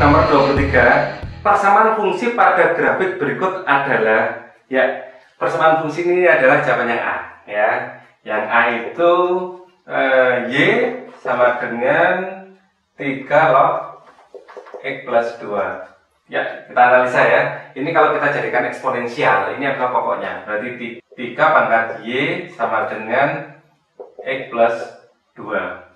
Nomor 23, persamaan fungsi pada grafik berikut adalah ya persamaan fungsi ini adalah jawaban yang A ya. Yang A itu eh, Y sama dengan 3 log X plus 2 Ya, kita analisa ya. Ini kalau kita jadikan eksponensial, ini adalah pokoknya. Berarti 3 pangkat Y sama dengan X plus 2.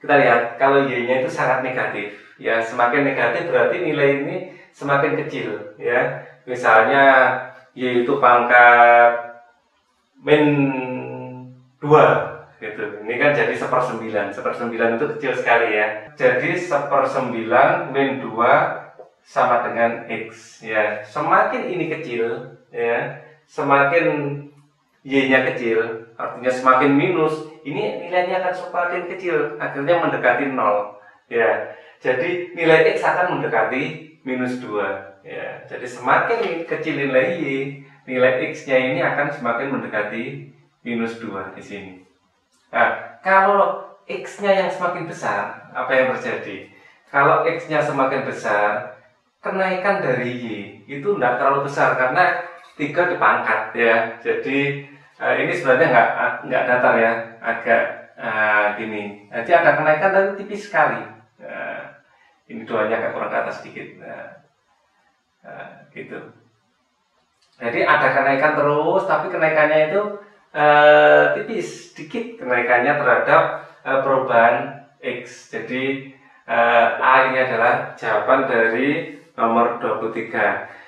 Kita lihat, kalau Y-nya itu sangat negatif. Ya, semakin negatif berarti nilai ini semakin kecil. Ya, Misalnya Y itu pangkat min 2 gitu. Ini kan jadi sepersembilan. Sepersembilan itu kecil sekali ya. Jadi sepersembilan min 2 sama dengan X ya semakin ini kecil ya semakin Y-nya kecil artinya semakin minus ini nilainya akan semakin kecil akhirnya mendekati nol ya jadi nilai X akan mendekati minus 2 ya jadi semakin kecil nilai Y nilai X-nya ini akan semakin mendekati minus 2 di sini nah kalau X-nya yang semakin besar apa yang terjadi kalau X-nya semakin besar kenaikan dari Y itu tidak terlalu besar karena tiga dipangkat ya. Jadi uh, ini sebenarnya nggak nggak datar ya, agak uh, gini. Jadi ada kenaikan tapi tipis sekali. Uh, ini duanya agak kurang ke atas sedikit. Uh, uh, gitu. Jadi ada kenaikan terus, tapi kenaikannya itu uh, tipis, sedikit kenaikannya terhadap uh, perubahan X. Jadi uh, A ini adalah jawaban dari nomor 23